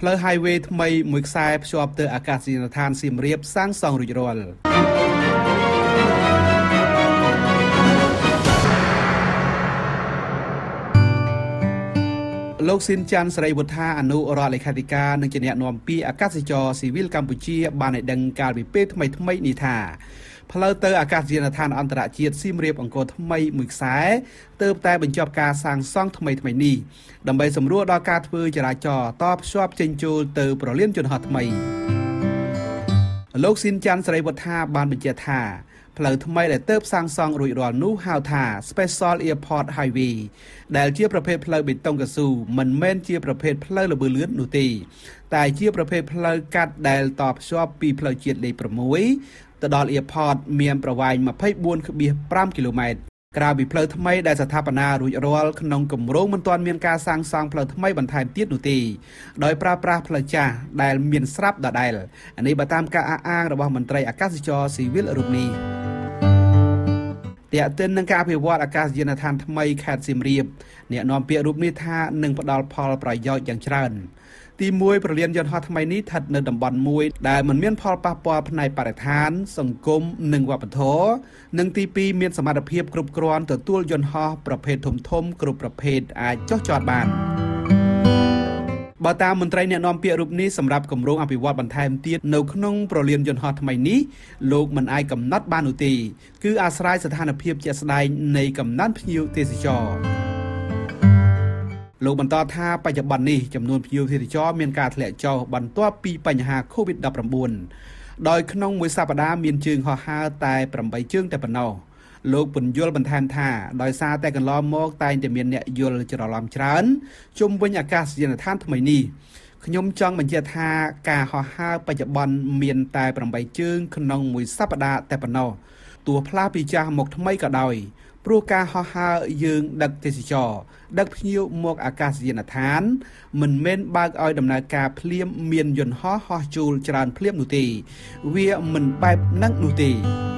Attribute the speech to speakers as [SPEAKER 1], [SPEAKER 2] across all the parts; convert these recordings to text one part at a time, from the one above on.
[SPEAKER 1] ផ្លូវ highway ថ្មីមួយខ្សែភ្ជាប់ទៅអាកាសយានដ្ឋានសៀមរាបសាងសង់រួចរាល់លោកស៊ីនច័ន្ទសេរីវុធាអនុរដ្ឋលេខាធិការនិងជាអ្នកនាំពាក្យអាកាសចរស៊ីវិលកម្ពុជាបានឲ្យដឹងកាលពីពេលថ្មីថ្មីនេះថា ផ្លូវទៅអាកាសយានដ្ឋានអន្តរជាតិសៀមរាបអង្គរថ្មីមួយខ្សែទើបតែបញ្ចប់ការសាងសង់ថ្មីថ្មីនេះដើម្បីសម្រួលដល់ការធ្វើចរាចរណ៍តភ្ជាប់ចេញចូលទៅប្រលានយន្តហោះថ្មីលោកស៊ីនច័ន្ទសេរីវុធាបានបញ្ជាក់ថា ផ្លូវថ្មីដែលទៅសាងសង់រួចរាល់នោះហៅថា Special Airport Highway ដែលជាប្រភេទផ្លូវបេតុងកស៊ូមិនមែនជាប្រភេទផ្លូវល្បឿនលឿននោះទេតែជាប្រភេទផ្លូវកាត់ដែលតភ្ជាប់ពីផ្លូវជាតិលេខ6ទៅដល់ Airport មានប្រវែង24.5គីឡូម៉ែត្រក្រៅពីផ្លូវថ្មីដែលស្ថាបនារួចរាល់ក្នុងគម្រោងមិនទាន់មានការសាងសង់ផ្លូវថ្មីបន្ថែមទៀតនោះទេដោយប្រើប្រាស់ផ្លូវចាស់ដែលមានស្រាប់ដដែលនេះបើតាមការអះអាងរបស់មន្ត្រីអាកាសចរស៊ីវិលរូបនេះ តាក់ទិននឹងការអភិវឌ្ឍអាកាសយានដ្ឋានថ្មីខេត្តសៀមរាបអ្នកនាំពាក្យរូបនេះថានឹងផ្ដល់ផលប្រយោជន៍យ៉ាងច្រើនទី1ប្រលានយន្តហោះថ្មីនេះស្ថិតនៅតំបន់មួយដែលមិនមានផលប៉ះពាល់ផ្នែកបរិស្ថាន សង្គមនិងវប្បធម៌និងទី2មានសមត្ថភាពគ្រប់គ្រាន់ទទួលយន្តហោះប្រភេទធំធំគ្រប់ប្រភេទអាចចុះចតបាន បើតាមមន្ត្រីអ្នកនាំពាក្យរូបនេះសម្រាប់គម្រោងអភិវឌ្ឍបន្ថែមទៀតនៅក្នុងប្រលានយន្តហោះថ្មីនេះលោកមិនអាចកំណត់បាននោះទេគឺអាស្រ័យស្ថានភាពជាក់ស្ដែងនៃកំណើនភ្ញៀវទេសចរលោកបន្តថាបច្ចុប្បន្ននេះចំនួនភ្ញៀវទេសចរមានការធ្លាក់ចុះបន្ទាប់ពីបញ្ហា COVID-19 ដោយក្នុងមួយសប្តាហ៍មានជើងហោះហើរតែ8ជើងតែប៉ុណ្ណោះ លោកពន្យល់បន្ថែមថាដោយសារតែកន្លងមកតែងតែមានអ្នកយល់ច្រឡំច្រើនជុំវិញអាកាសយានដ្ឋានថ្មីនេះខ្ញុំចង់បញ្ជាក់ថាការហោះហើរបច្ចុប្បន្នមានតែ8ជើងក្នុងមួយសប្តាហ៍តែប៉ុណ្ណោះទោះផ្លាស់ពីចាស់មកថ្មីក៏ដោយព្រោះការហោះហើរយើងដឹកទេសចរដឹកភ្ញៀវមកអាកាសយានដ្ឋាន មិនមែនបើកឲ្យដំណើរការភ្លាមមានយន្តហោះហោះជួលច្រើនភ្លាមនោះទេវាមិនបែបហ្នឹងនោះទេ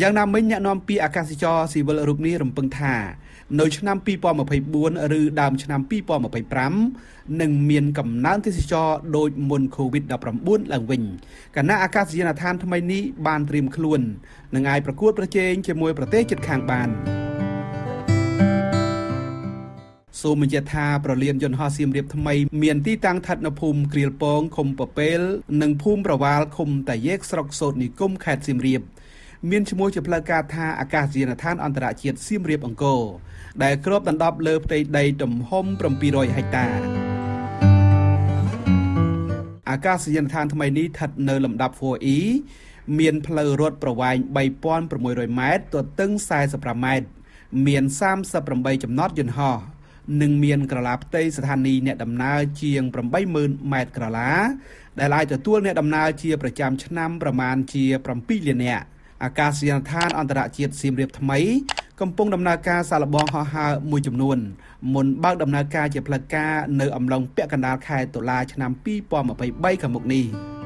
[SPEAKER 1] យ៉ាងណាមិញអ្នកនាំពាក្យអាកាសចរស៊ីវិលរូបនេះរំពឹងថានៅឆ្នាំ2024ឬដើមឆ្នាំ2025នឹងមានកំណើនទេសចរដូចមុន COVID-19 ឡើងវិញគណៈអាកាសយានដ្ឋានថ្មីនេះបានត្រៀមខ្លួននឹងអាចប្រកួតប្រជែងជាមួយប្រទេសជិតខាងបានសូមបញ្ជាក់ថាប្រលានយន្តហោះសៀមរាបថ្មីមានទីតាំងស្ថិតនៅភូមិគ្រៀលពងឃុំពពេលនិងភូមិប្រវាលឃុំតាយេកស្រុកសោតនិគមខេត្តសៀមរាប មានឈ្មោះជាផ្លូវការថាអាកាសយានដ្ឋានអន្តរជាតិសៀមរាបអង្គរដែលគ្របដណ្ដប់លើផ្ទៃដីទំហំ700ហិកតាអាកាសយានដ្ឋានថ្មីនេះស្ថិតនៅលំដាប់ 4E មានផ្លូវរត់ប្រវែង3600ម៉ែត្រទទឹង45ម៉ែត្រមាន38ចំណតយន្តហោះនិងមានក្រឡាផ្ទៃស្ថានីយ៍អ្នកដំណើរជាង80000ម៉ែត្រក្រឡាដែលអាចទទួលអ្នកដំណើរជាប្រចាំឆ្នាំប្រមាណជា7លាននាក់ អាកាសយានដ្ឋានអន្តរជាតិសៀមរាបថ្មី កំពុងដំណើរការសាកល្បងហោះហើរមួយចំនួនមុនបើកដំណើរការជាផ្លូវការនៅអំឡុងពាក់កណ្ដាលខែតុលាឆ្នាំ2023ខាងមុខនេះ។